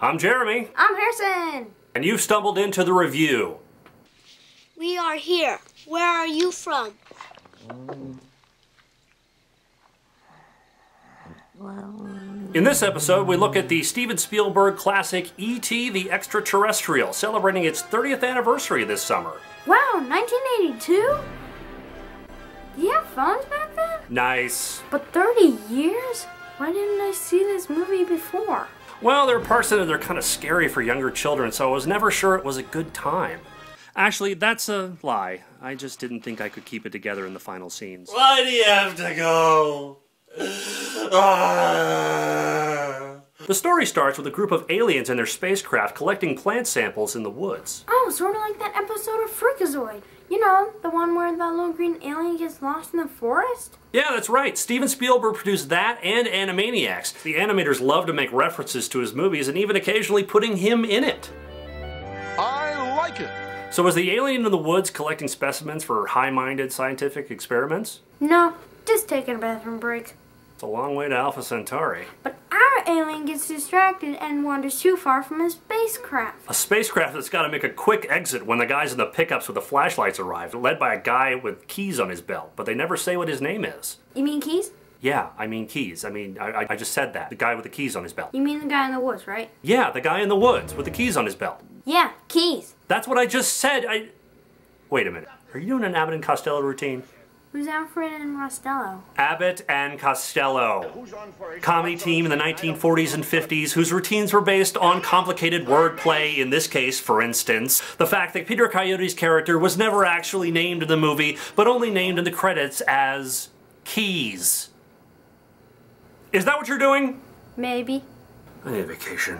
I'm Jeremy, I'm Harrison. and you've stumbled into the Revue. We are here. Where are you from? In this episode, we look at the Steven Spielberg classic E.T. the Extraterrestrial, celebrating its 30th anniversary this summer. Wow, 1982? Do you have phones back then? Nice. But 30 years? Why didn't I see this movie before? Well, there are parts it that are kind of scary for younger children, so I was never sure it was a good time. Actually, that's a lie. I just didn't think I could keep it together in the final scenes. Why do you have to go? Ah. The story starts with a group of aliens and their spacecraft collecting plant samples in the woods. Oh, sort of like that episode of Freakazoid. You know, the one where the little green alien gets lost in the forest? Yeah, that's right. Steven Spielberg produced that and Animaniacs. The animators love to make references to his movies and even occasionally putting him in it. I like it. So was the alien in the woods collecting specimens for high-minded scientific experiments? No, just taking a bathroom break. It's a long way to Alpha Centauri. But our alien gets distracted and wanders too far from his spacecraft. A spacecraft that's got to make a quick exit when the guys in the pickups with the flashlights arrive, led by a guy with keys on his belt, but they never say what his name is. You mean Keys? Yeah, I mean keys. I mean, I, I- I just said that. The guy with the keys on his belt. You mean the guy in the woods, right? Yeah, the guy in the woods with the keys on his belt. Yeah, Keys. That's what I just said. I. Wait a minute. Are you doing an Abbott and Costello routine? Who's Alfred and Rostello? Abbott and Costello. Comedy team in the 1940s and 50s whose routines were based on complicated wordplay. In this case, for instance, the fact that Peter Coyote's character was never actually named in the movie, but only named in the credits as Keys. Is that what you're doing? Maybe. I need a vacation.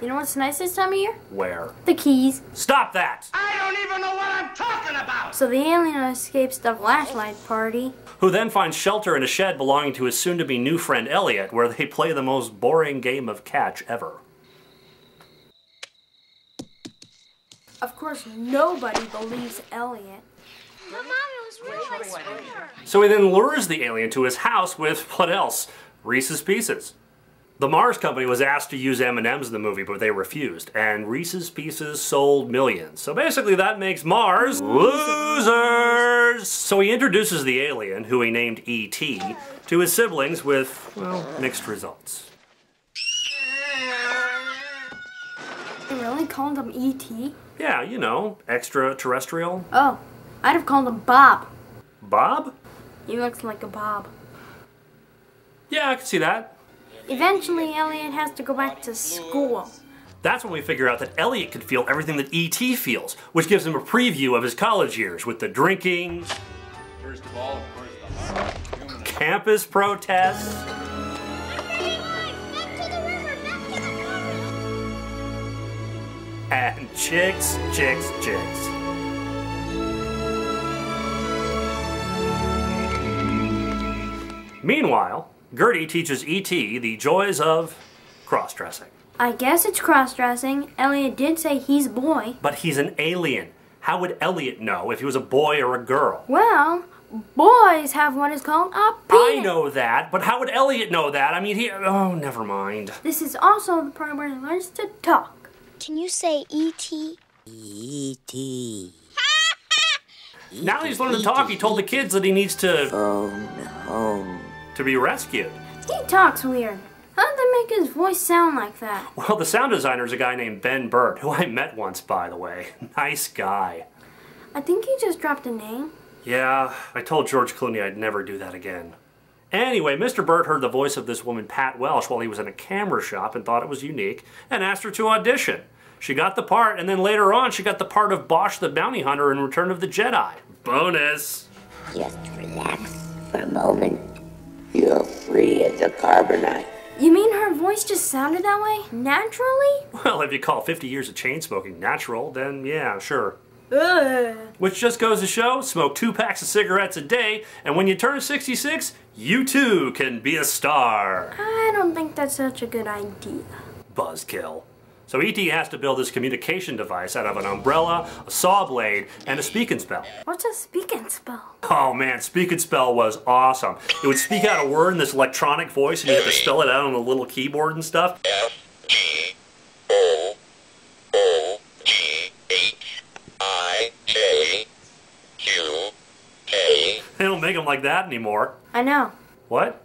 You know what's nice this time of year? Where? The Keys. Stop that! I don't even know what I'm talking about. So the alien escapes the flashlight party. Who then finds shelter in a shed belonging to his soon to be new friend Elliot, where they play the most boring game of catch ever. Of course, nobody believes Elliot. But Mom, it was real, I swear. So he then lures the alien to his house with what else? Reese's Pieces. The Mars Company was asked to use M&Ms in the movie, but they refused, and Reese's Pieces sold millions. So basically that makes Mars losers! So he introduces the alien, who he named E.T., to his siblings with, well, mixed results. They really called him E.T.? Yeah, you know, extraterrestrial. Oh, I'd have called him Bob. Bob? He looks like a Bob. Yeah, I can see that. Eventually, Elliot has to go back to school. That's when we figure out that Elliot can feel everything that E.T. feels, which gives him a preview of his college years with the drinking, all, course, campus protests, and chicks, chicks, chicks. Meanwhile, Gertie teaches E.T. the joys of cross-dressing. I guess it's cross-dressing. Elliot did say he's a boy. But he's an alien. How would Elliot know if he was a boy or a girl? Well, boys have what is called a penis. I know that, but how would Elliot know that? I mean, he. Oh, never mind. This is also the part where he learns to talk. Can you say E E.T.? E.T. Now that he's learned to talk, he told the kids that he needs to. Phone home. To be rescued. He talks weird. How did they make his voice sound like that? Well, the sound designer is a guy named Ben Burtt, who I met once, by the way. Nice guy. I think he just dropped a name. Yeah, I told George Clooney I'd never do that again. Anyway, Mr. Burtt heard the voice of this woman, Pat Welsh, while he was in a camera shop and thought it was unique and asked her to audition. She got the part, and then later on, she got the part of Boushh the Bounty Hunter in Return of the Jedi. Bonus! Just relax for a moment. You're free as a carbonite. You mean her voice just sounded that way? Naturally? Well, if you call 50 years of chain smoking natural, then yeah, sure. Ugh. Which just goes to show, smoke two packs of cigarettes a day, and when you turn 66, you too can be a star. I don't think that's such a good idea. Buzzkill. So ET has to build this communication device out of an umbrella, a saw blade, and a speak and spell. What's a speak and spell? Oh man, speak and spell was awesome. It would speak out a word in this electronic voice and you had to spell it out on a little keyboard and stuff. They don't make them like that anymore. I know. What?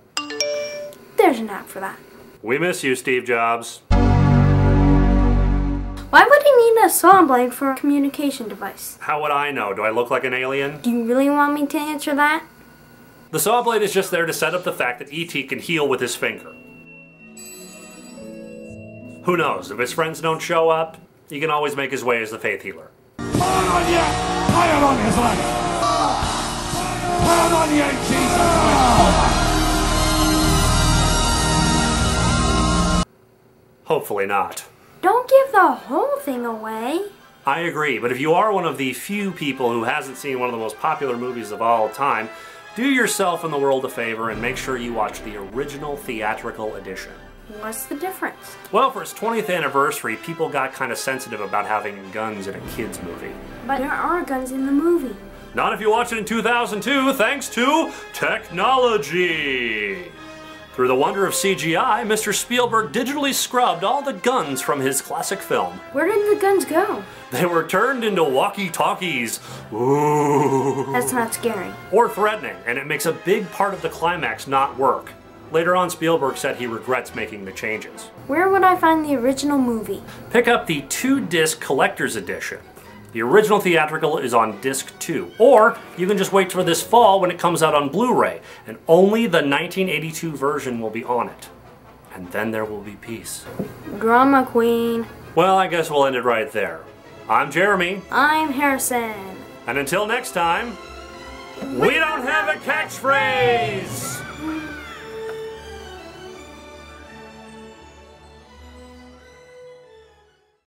There's an app for that. We miss you, Steve Jobs. Why would he need a saw blade for a communication device? How would I know? Do I look like an alien? Do you really want me to answer that? The saw blade is just there to set up the fact that E.T. can heal with his finger. Who knows? If his friends don't show up, he can always make his way as the faith healer. Turn on you! Turn on his life! On you, Jesus! Hopefully not. Don't give the whole thing away. I agree, but if you are one of the few people who hasn't seen one of the most popular movies of all time, do yourself and the world a favor and make sure you watch the original theatrical edition. What's the difference? Well, for its 20th anniversary, people got kind of sensitive about having guns in a kids' movie. But there are guns in the movie. Not if you watch it in 2002, thanks to technology. Through the wonder of CGI, Mr. Spielberg digitally scrubbed all the guns from his classic film. Where did the guns go? They were turned into walkie-talkies. Ooh. That's not scary. Or threatening, and it makes a big part of the climax not work. Later on, Spielberg said he regrets making the changes. Where would I find the original movie? Pick up the two-disc collector's edition. The original theatrical is on disc 2, or you can just wait for this fall when it comes out on Blu-ray, and only the 1982 version will be on it. And then there will be peace. Drama Queen. Well, I guess we'll end it right there. I'm Jeremy, I'm Harrison. and until next time, we don't have a catchphrase!